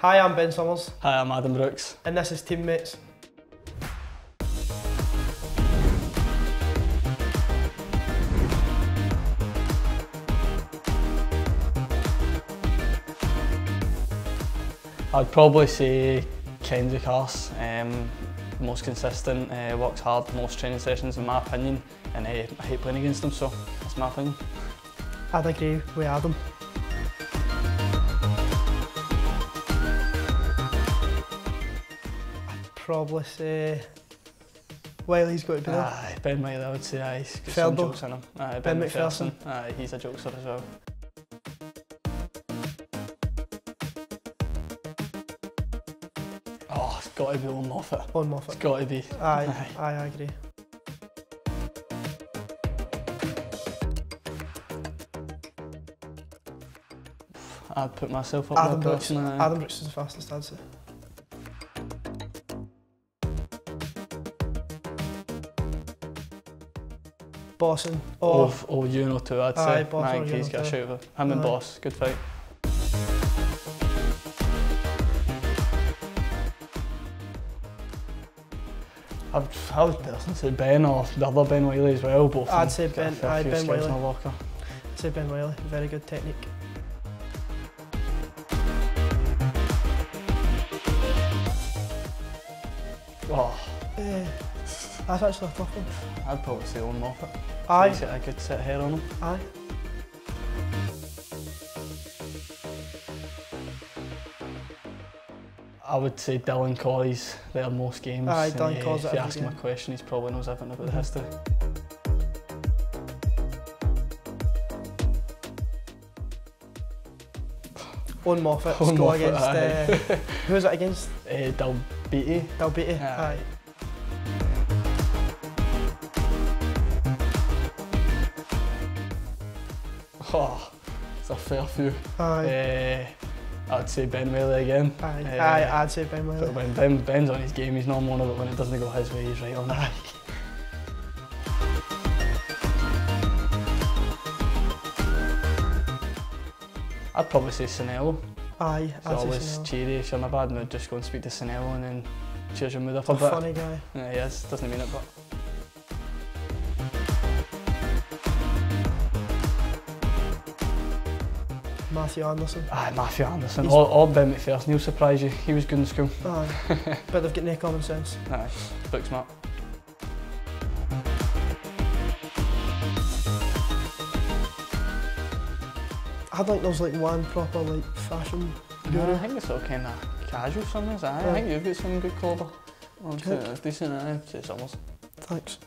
Hi, I'm Ben Summers, Hi, I'm Adam Brooks. and this is Teammates. I'd probably say Kendrick Arse, um, most consistent, uh, works hard, most training sessions in my opinion, and uh, I hate playing against him, so that's my opinion. I'd agree with Adam. Probably eh, say Wiley's got to be there. Aye, ben Wiley, I would say, aye, he's got Ferbo. some jokes in him. Aye, Ben ben, McPherson. McPherson, aye, he's a jokester as well. Oh, it's got to be Owen Moffat. On It's Moffat. got to be. Aye, Aye. aye, I agree. I'd put myself up Adam there Brooks. Adam Brooks is the fastest, I'd say. Boston. Oh, Oh, oh, you know too, I'd Aye, say. Boss I or think he's Juno got a too. shout of it. Him and Boss, good fight. I'd, I would personally say Ben or the other Ben Wiley as well. Both I'd say got a Ben- fair aye, Ben skills in Wiley. locker. I'd say Ben Wiley. Very good technique. Oh, Eh, that's actually a tough one. I'd probably say Owen Moffat. Aye, He's got a good set hair on him. aye. I would say Dylan Corey's there most games. Aye, Dylan Corey's If you ask him a question, he probably knows everything about the Mhm. history. On Moffat. Owen Score Moffat, against. Uh, who was it against? Beatty. Dalbeatty. Aye. Aye. Oh, it's a fair few. Aye. Eh, I'd say Ben Wiley again. Aye. eh, Aye. I'd say Ben But when ben, Ben's on his game, he's not one of it. When it doesn't go his way, he's right on it. I'd probably say Sanello. Aye. I'd always Sanel. cheery. If you're in a bad mood, just go and speak to Sanello and then cheers your mood up a A bit. funny guy. Yeah, he is. Doesn't mean it, but Matthew Anderson. aye, Matthew Anderson He's- or, or Ben McPherson. He'll surprise you. He was good in school. Aye. but they've got no common sense. Aye, book smart. I think there's like one proper like fashion No, I guru. think it's all kind of casual summers. Aye, Aye. I think you've got some good clover. I'm Do you saying think? it's decent. Aye, say summers. Thanks.